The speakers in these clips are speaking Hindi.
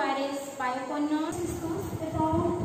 Juárez, ¿Qué tal?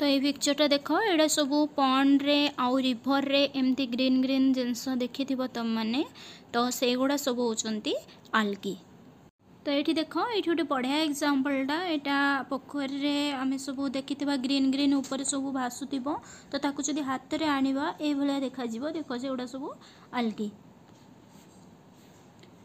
ତ ଏଇ ପିକ୍ଚରଟା ଦେଖ ଏଇଟା ସବୁ ପଣ୍ଡରେ ଆଉ ରିଭରରେ ଏମିତି ଗ୍ରୀନ୍ ଗ୍ରୀନ୍ ଜିନିଷ ଦେଖିଥିବ ତୁମମାନେ ତ ସେଇଗୁଡ଼ା ସବୁ ହେଉଛନ୍ତି ଆଲଗି ତ ଏଇଠି ଦେଖ ଏଇଠି ଗୋଟେ ବଢ଼ିଆ ଏକ୍ଜାମ୍ପଲ୍ଟା ଏଇଟା ପୋଖରୀରେ ଆମେ ସବୁ ଦେଖିଥିବା ଗ୍ରୀନ୍ ଗ୍ରୀନ୍ ଉପରେ ସବୁ ଭାସୁଥିବ ତ ତାକୁ ଯଦି ହାତରେ ଆଣିବା ଏଇଭଳିଆ ଦେଖାଯିବ ଦେଖ ସେଗୁଡ଼ା ସବୁ ଆଲଗି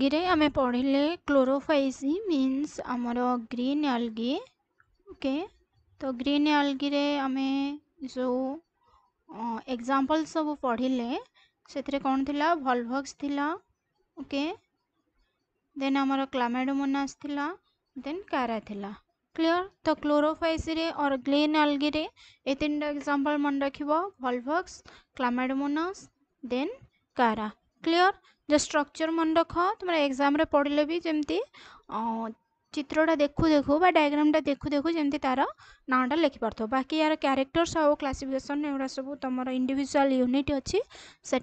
अलगी आम पढ़ले क्लोरोफाइस मीनस आमर ग्रीन अलगी ओके तो ग्रीन अलगी आम जो एग्जांपल सब पढ़ले से कौन थी भलभक्स ओके देन आमर क्लामेडोमोनास देन कारा थी क्लियर तो क्लोरोफाइसी और ग्रीन अलगी ये तीन टाइम एग्जाम्पल मन रखी Volvox Chlamydomonas then Chara clear जो स्ट्रक्चर मन रख तुम एग्जाम पढ़ले भी जमी चित्रटा देखु देखु बा डायग्रामा देखु देखु जमी तार नाँटा लिखिप बाकी यार क्यारेक्टर्स आ क्लासीफिकेसन एगुरा सब तुम इंडिजुआल यूनिट अच्छे से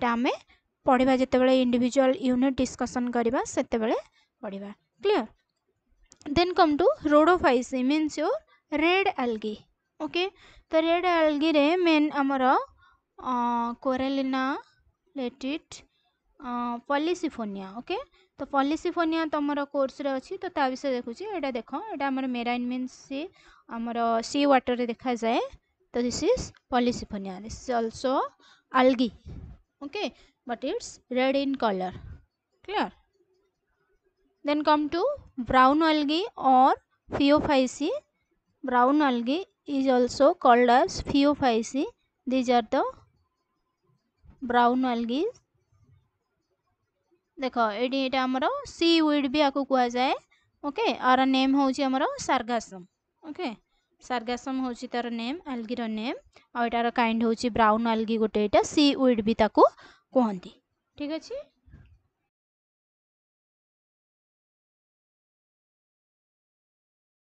पढ़ा जिते बंडिजुआल यूनिट डिस्कसन करवा से पढ़ा clear then come to Rhodophyceae means your red algae okay तो रेड एलगी मेन आमर कोरेलीना लेट ପଲିସିଫୋନିଆ ଓକେ ତ ପଲିସିଫୋନିଆ ତୁମର କୋର୍ସରେ ଅଛି ତ ତା ବିଷୟରେ ଦେଖୁଛି ଏଇଟା ଦେଖ ଏଇଟା ଆମର ମେରାଇନ୍ ମିନ୍ସ ସି ଆମର ସି ୱାଟର୍ରେ ଦେଖାଯାଏ ତ this is polysiphonia this is also algae okay but it's red in colour clear then come to brown algae or pheophysi brown algae is also called as pheophysi these are the brown algae ଦେଖ ଏଇଠି ଏଇଟା ଆମର ସି ୱିଡ୍ ବି ଆକୁ କୁହାଯାଏ ଓକେ ଆର ନେମ୍ ହେଉଛି ଆମର ସାର୍ଗାସମ୍ ଓକେ ସାର୍ଗାସମ୍ ହେଉଛି ତାର ନେମ୍ ଆଲଗିର ନେମ୍ ଆଉ ଏଟାର କାଇଣ୍ଡ ହେଉଛି ବ୍ରାଉନ୍ ଆଲଗି ଗୋଟେ ଏଇଟା ସି ୱିଡ୍ ବି ତାକୁ କୁହନ୍ତି ଠିକ୍ ଅଛି